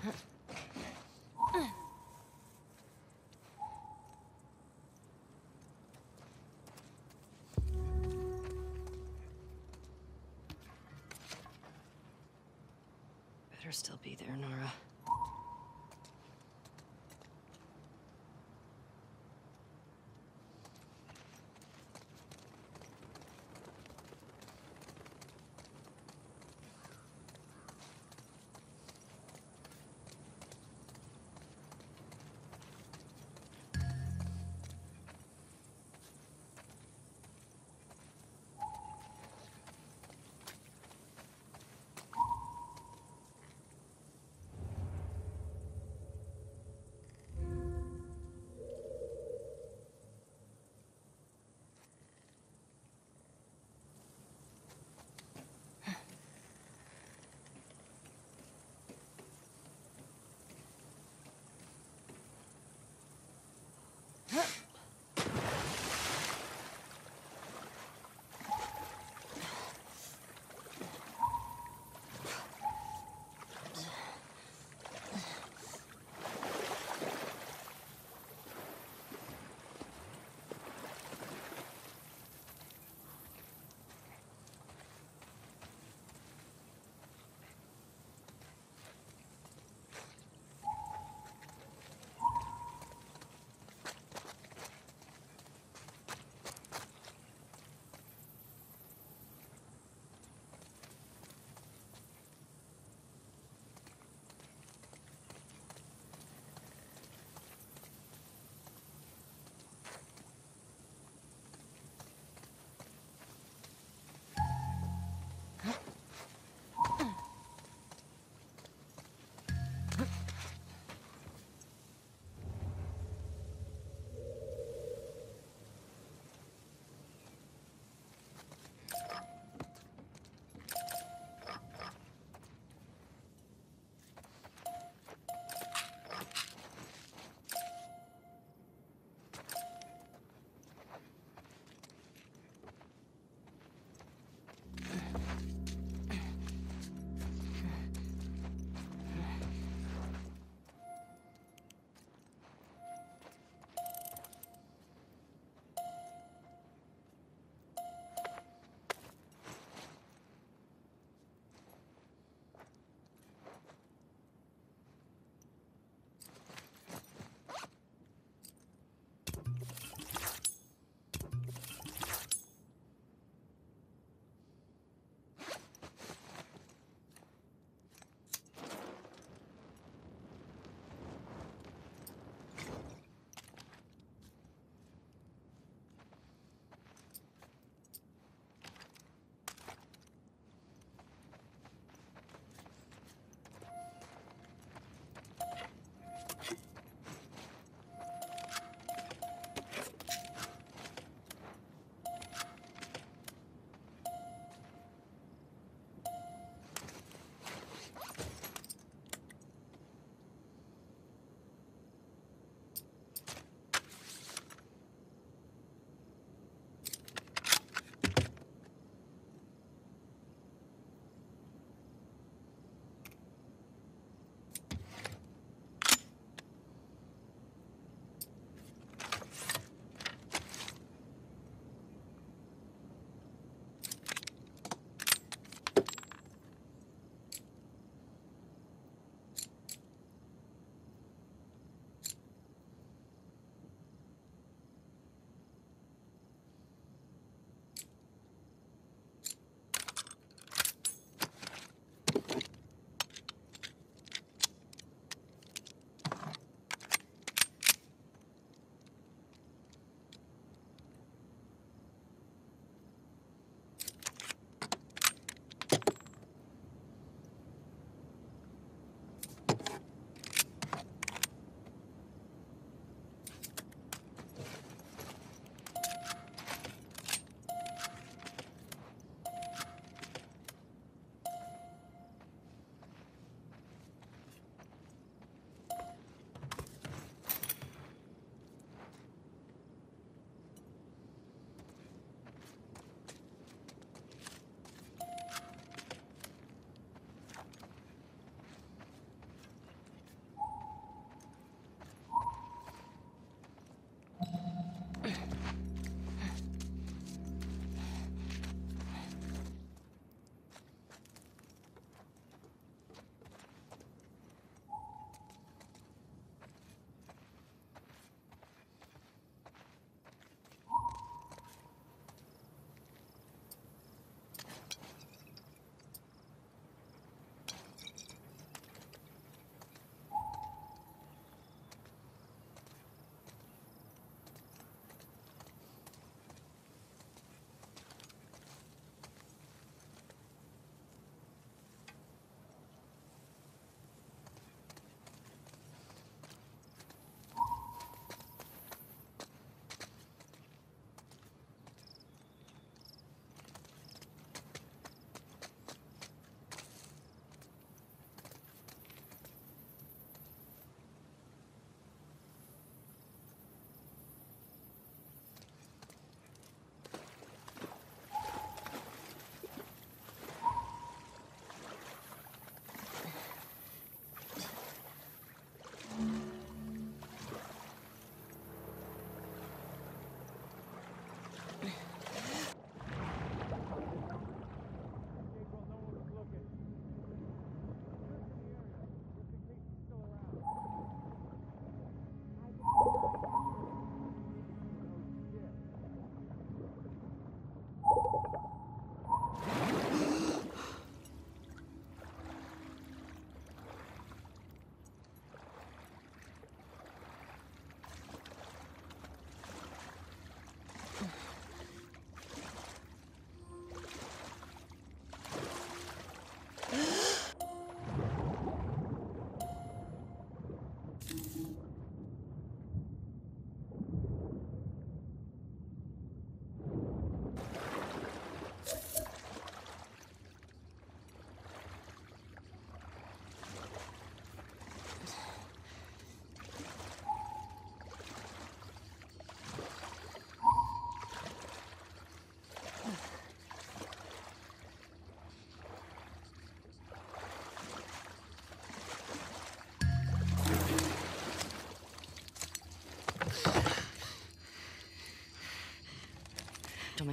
Better still be there, Nora.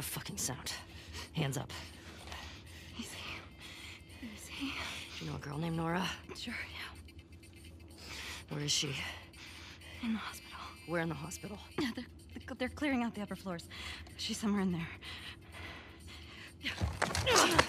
A fucking sound. Hands up. Easy. Easy. Do you know a girl named Nora? Sure, yeah. Where is she? In the hospital. Where in the hospital? Yeah, they're, they're clearing out the upper floors. She's somewhere in there. That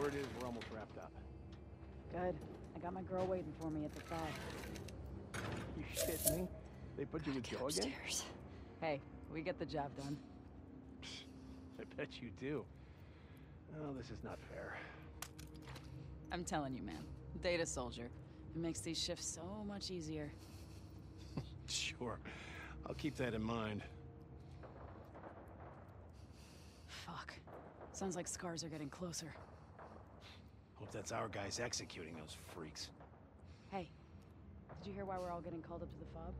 word is we're almost wrapped up. Good. I got my girl waiting for me at the side. You shitting me? They put you with Joe again? Hey, we get the job done. I bet you do. Oh, this is not fair. I'm telling you, man. Data soldier. It makes these shifts so much easier. Sure. I'll keep that in mind. Fuck. Sounds like scars are getting closer. Hope that's our guys executing those freaks. Hey, did you hear why we're all getting called up to the fob?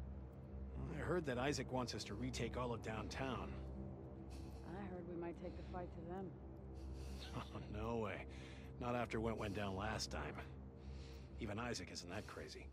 I heard that Isaac wants us to retake all of downtown. I heard we might take the fight to them. Oh, no way. Not after what went down last time. Even Isaac isn't that crazy.